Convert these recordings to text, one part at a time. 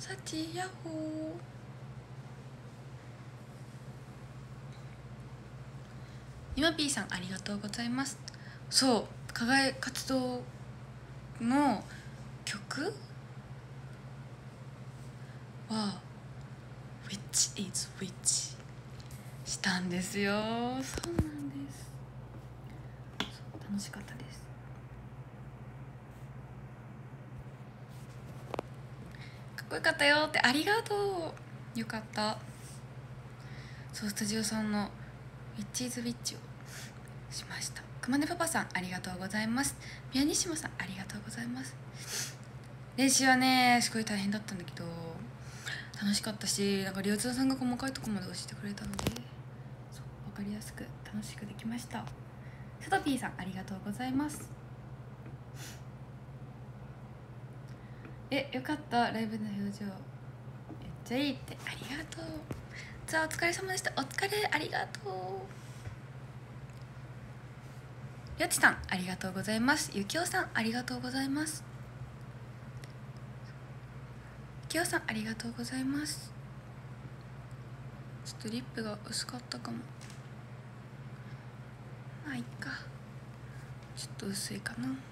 サチヤッホー。今 P さんありがとうございます。そう課外活動の曲？は「Which is Which」したんですよ。そうなんです。楽しかったですかっこよかったよってありがとう。よかった。そうスタジオさんの「Which is Which」をしました。熊根パパさんありがとうございます。ピアニッシモさんありがとうございます。練習はねすごい大変だったんだけど楽しかったしなんかリオツさんが細かいとこまで教えてくれたのでそう分かりやすく楽しくできました。サトピーさんありがとうございます。えよかったライブの表情。めっちゃいいって。ありがとう。じゃあお疲れ様でした。お疲れありがとう。よちさんありがとうございます。ゆきおさんありがとうございます。きよさんありがとうございます。ちょっとリップが薄かったかも。まあいっか。ちょっと薄いかな。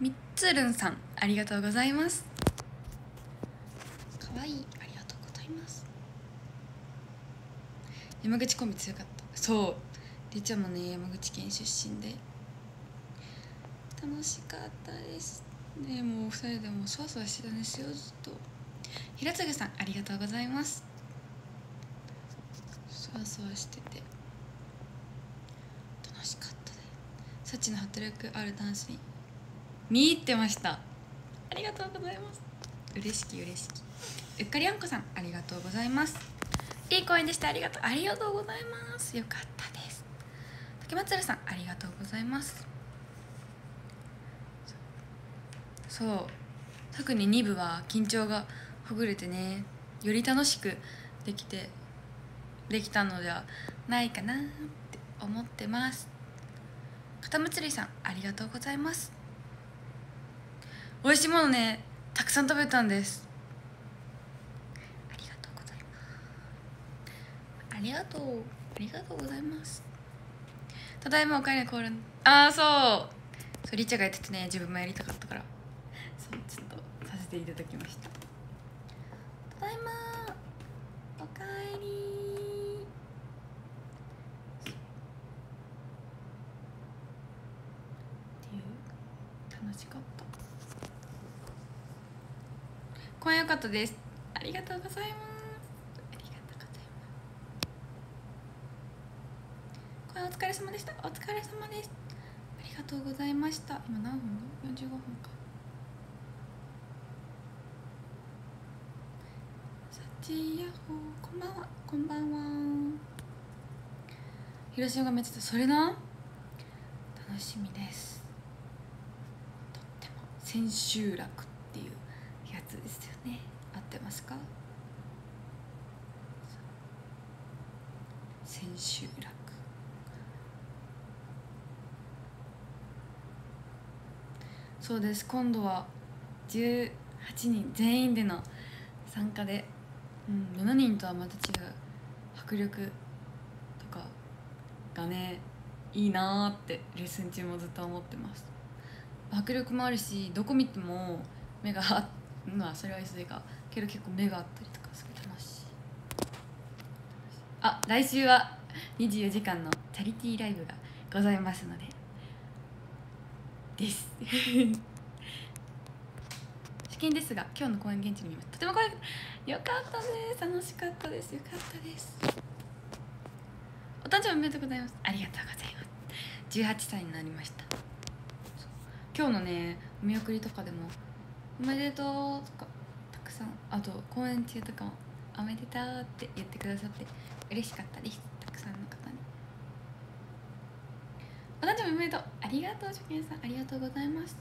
みっつるんさんありがとうございます。かわいいありがとうございます。山口コンビ強かった。そう。りちゃんもね山口県出身で。楽しかったです。ねもう二人でもそわそわしてたんですよずっと。平継さんありがとうございます。そわそわしてて。楽しかったでサチの迫力あるダンスに見入ってました。ありがとうございます。嬉しき嬉しき。うっかりあんこさんありがとうございます。いい公演でした。ありがとうありがとうございます。よかったです。竹松さんありがとうございます。そう。特に2部は緊張がほぐれてねより楽しくできてできたのではないかなって思ってます。片むつりさんありがとうございます。美味しいものねたくさん食べたんです。ありがとうございます。ありがとうありがとうございます。ただいまお帰りのコールああそう。そうリチャがやっててね自分もやりたかったから。そうちょっとさせていただきました。ただいまおかえりっていう楽しかった。公演良かったです。ありがとうございます。ありがとうございます公演お疲れ様でした。お疲れ様です。ありがとうございました。今何分 ?45 分か。チヤホーこんばんは。こんばんは。広島がめっちゃそれな？楽しみです。とっても。千秋楽っていうやつですよね合ってますか千秋楽そうです。今度は18人全員での参加でうん、7人とはまた違う迫力とかがねいいなーってレッスン中もずっと思ってます。迫力もあるしどこ見ても目がまあそれはそれか。けど結構目があったりとかすごい。楽しい。あ来週は24時間のチャリティーライブがございますのでです。試験ですが今日の公演現地に見ますとてもこれよかったです。楽しかったです。よかったです。お誕生日おめでとうございます。ありがとうございます。18歳になりました。今日のねお見送りとかでも「おめでとう」とかたくさん。あと公演中とかも「おめでとう」って言ってくださって嬉しかったですたくさんの方におめでとう。ありがとう初見さん。ありがとうございます。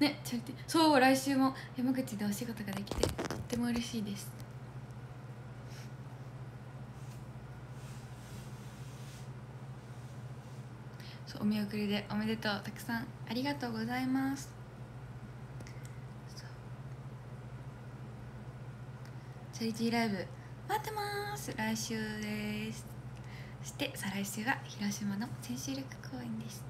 ねチャリティそう来週も山口でお仕事ができてとっても嬉しいです。そうお見送りでおめでとう。たくさんありがとうございます。チャリティーライブ待ってます。来週です。そして再来週は広島の千秋楽公演です。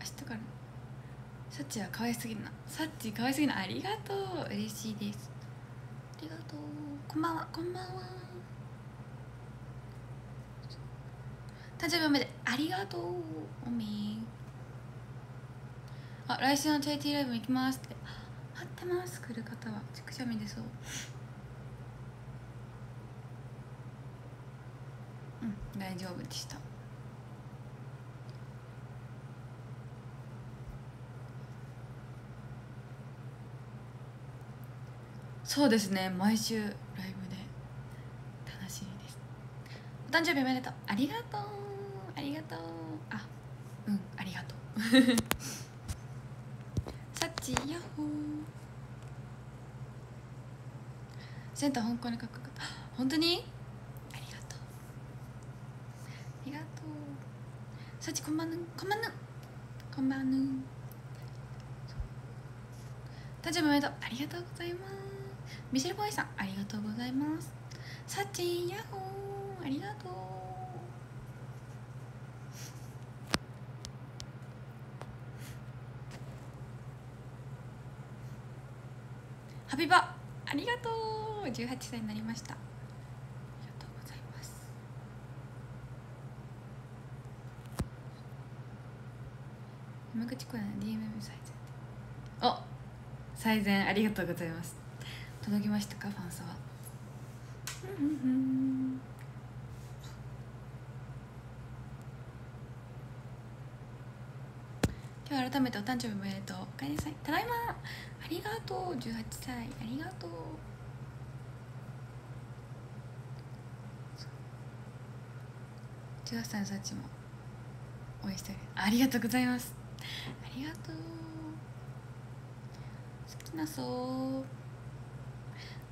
明日から。サッチは可愛すぎるな。サッチ可愛すぎるなありがとう。嬉しいです。ありがとう。こんばんは。こんばんは誕生日おめで。ありがとう。おみあ来週の JT ライブ行きますって。待ってます。来る方はちくしゃみでそう。うん大丈夫でした。そうですね毎週ライブで楽しみです。お誕生日おめでとう。ありがとう。ありがとう。あうんありがとう。サッチヤホーセンター香港にかっこよかった本当に？ありがとう。ありがとう。サッチこんばんぬこんばんぬこんばんぬ誕生日おめでとう。ありがとうございます。ミシェルボーイさんありがとうございます。サッチンヤッホー。ありがとう。ハビバありがとう。18歳になりました。ありがとうございます。山口コーナー DMM 最善お最善ありがとうございます。届きましたかファンサは。うんうんうん。今日改めてお誕生日おめでとう。おかえりなさいただいまありがとう18歳ありがとう18歳のサチも応援してありがとうございます。ありがとう好きなそうお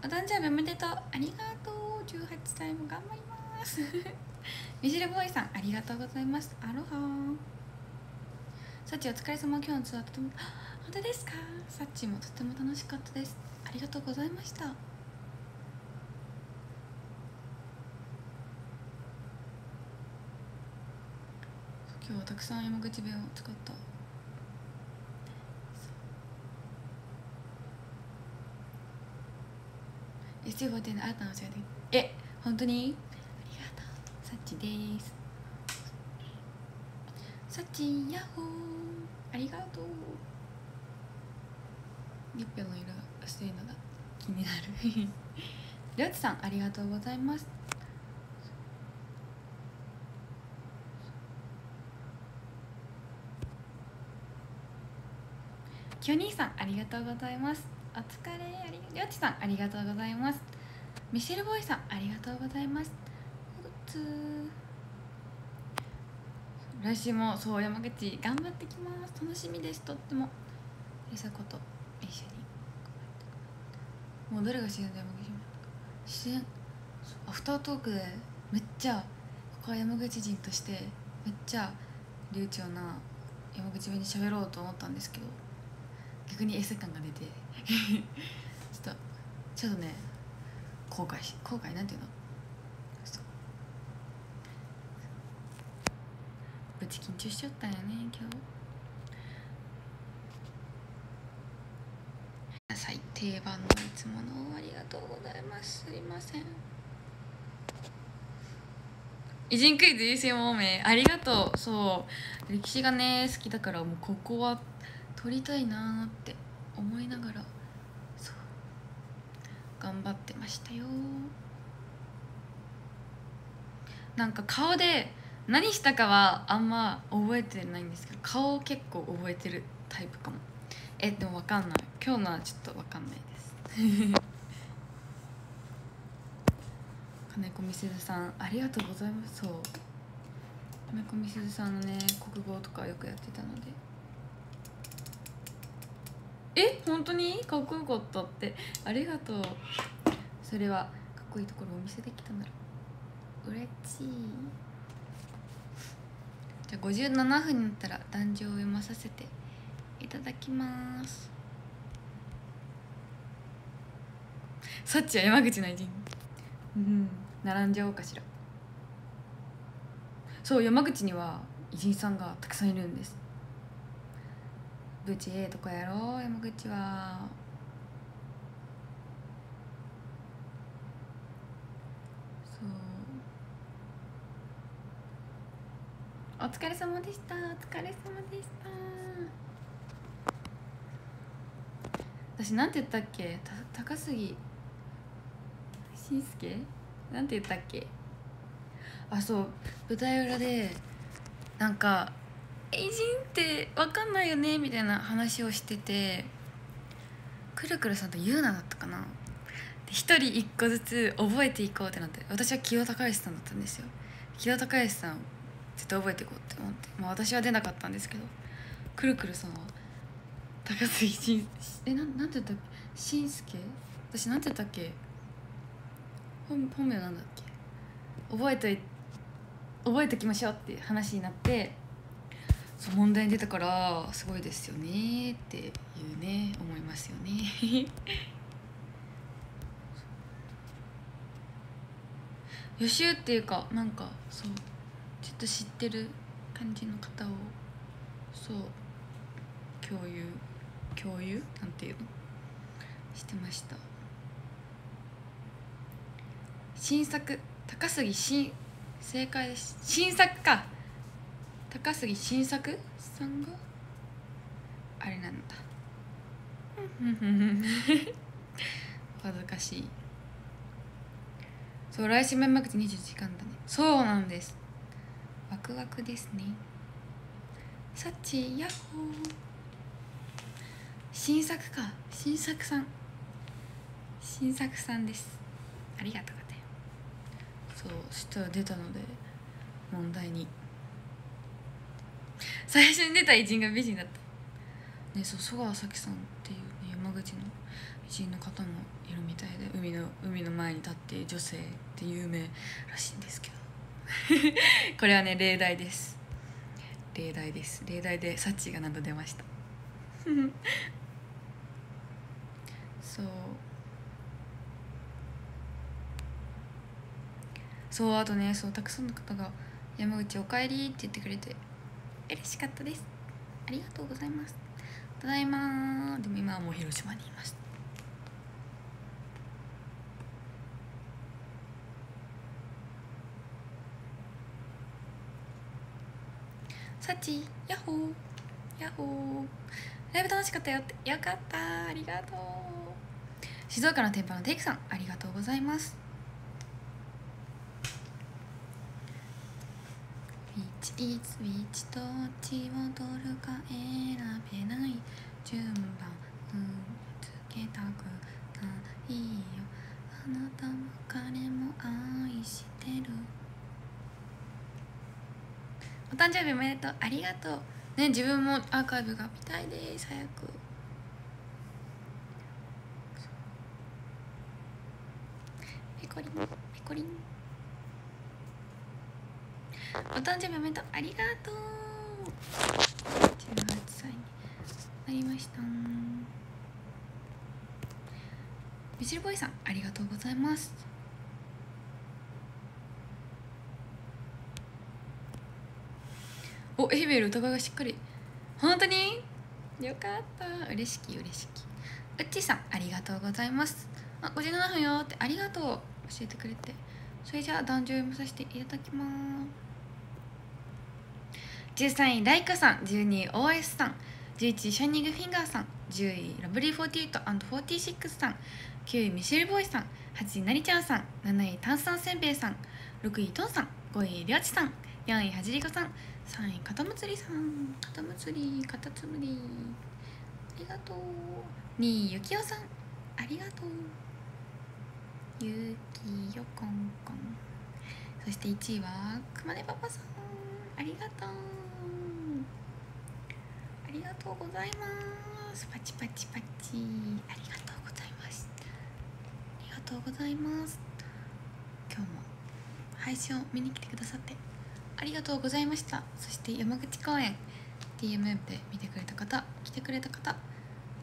誕生日おめでとうありがとう。18歳も頑張ります。ミシルボーイさんありがとうございます。アロハ。サチお疲れ様今日のツアーとても 本当ですか？サチもとても楽しかったです。ありがとうございました。今日はたくさん山口弁を使った。え本当に？ありがとう。サッチです。サチヤッホー。ありがとう。リッペの色が薄いのが気になる。りょうちさんありがとうございます。きょにーさんありがとうございます。お疲れ。ありりょうちさんありがとうございます。ミシェルボーイさんありがとうございます。来週もそう山口頑張ってきます楽しみですとってもりさこと一緒にもうどれが自然で山口自然アフタートークでめっちゃここは山口人としてめっちゃ流暢な山口弁に喋ろうと思ったんですけど逆にエセ感が出てちょっとちょっとね後悔し後悔なんていうの？ち緊張しちゃったよね今日最定番のいつものありがとうございます。すいません。偉人クイズ優先もめありがとう。そう。歴史がね好きだからもうここは取りたいなって思いながら。そう。頑張ってましたよ。なんか顔で何したかはあんま覚えてないんですけど顔結構覚えてるタイプかも。えでも分かんない。今日のはちょっと分かんないです。金子みすずさんありがとうございます。そう。金子みすずさんのね国語とかよくやってたので。え本当に？かっこよかったって。ありがとう。それはかっこいいところお見せできたなら。嬉しい。じゃあ57分になったら壇上を読まさせていただきます。さっちは山口の偉人。うん。並んじゃおうかしら。そう山口には偉人さんがたくさんいるんです。ブチええとこやろ山口はそうお疲れ様でした。お疲れ様でした。私なんて言ったっけ？た高杉。しんすけなんて言ったっけ？あそう。舞台裏でなんか「偉人って分かんないよね」みたいな話をしててくるくるさんとゆうなだったかな？一人一個ずつ覚えていこうってなって私は清高橋さんだったんですよ。清高橋さん絶対覚えていこうって思って、まあ、私は出なかったんですけど。くるくるさんは高杉しんえなんなんて言ったっけ？しんすけ私なんて言ったっけ？本本名なんだっけ？覚えとい覚えときましょうっていう話になってそう問題に出たからすごいですよねっていうね思いますよね。予習っていうかなんかそう。ちょっと知ってる感じの方をそう共有共有？なんていうの？してました。新作。高杉新正解です。新作か。高杉新作？さんがあれなんだ。恥ずかしいそう来週メンマ口20時間だね。そうなんです。ワクワクですね。サッチヤッホー。新作か。新作さん。新作さんです。ありがとうそうそしたら出たので問題に。最初に出た偉人が美人だった。ねそう曽川咲さんっていう、ね、山口の偉人の方もいるみたいで海の海の前に立って女性って有名らしいんですけど。これはね例題です。例題です。例題でサッチーが何度出ました。そう。そうあとねそうたくさんの方が「山口おかえり」って言ってくれて嬉しかったです。ありがとうございます。ただいまでも今はもう広島にいます。サチヤッホー。ヤッホー。ライブ楽しかったよって。よかった。ありがとう。静岡の天パのテイクさんありがとうございます。いつウィチどっちを取るか選べない。順番つけたくないよ。あなたも彼も愛してる。お誕生日おめでとう。ありがとう。ね自分もアーカイブが見たいです。早く。ペコリンペコリン。お誕生日おめでとう。ありがとう。18歳になりました。ミシルボーイさんありがとうございます。おエイベル歌声がしっかり。本当に？よかった。嬉しき嬉しき。うっちーさんありがとうございます。あ57分よって。ありがとう。教えてくれて。それじゃあ壇上読まさせていただきます。13位ライカさん。12位 OS さん。11位シャイニングフィンガーさん。10位ラブリー 48&46 さん。9位ミシェルボーイさん。8位なりちゃんさん。7位炭酸せんべいさん。6位トンさん。5位りょうちさん。4位はじりこさん。3位かたむつりさん。かたむつりかたつむり。ありがとう。2位ゆきおさん。ありがとう。ゆきよこんこん。そして1位はくまねパパさん。ありがとう。ありががとうございます。パチパチパチ。ありがとうございます。ありがとうございます。今日も配信を見に来てくださって。ありがとうございました。そして山口公園 DMM で見てくれた方来てくれた方あ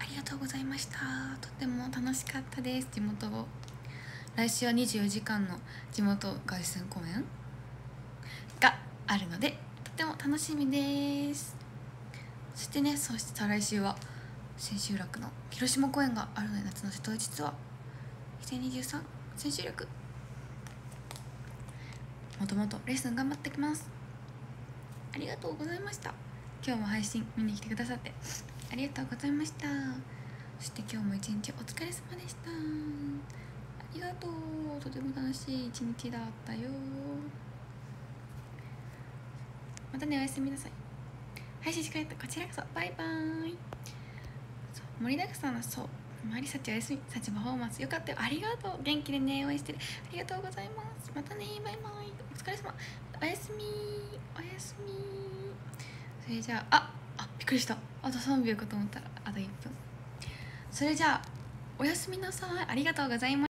りがとうございました。とても楽しかったです。地元を。来週は24時間の地元凱旋公演があるのでとても楽しみです。そしてねそして再来週は千秋楽の広島公演があるので夏の瀬戸内ツアー。2023千秋楽もともとレッスン頑張ってきます。ありがとうございました。今日も配信見に来てくださって。ありがとうございました。そして今日も一日お疲れ様でした。ありがとう。とても楽しい一日だったよ。またねおやすみなさい。配信してくれたこちらこそ。バイバーイ。そう盛りだくさんのそう。マリサチおやすみサチパフォーマンスよかったよ。ありがとう。元気でね応援してる。ありがとうございます。またね。バイバイ。お疲れ様。おやすみ。おやすみ。それじゃあああびっくりした。あと3秒かと思った。らあと1分。それじゃあおやすみなさい。ありがとうございます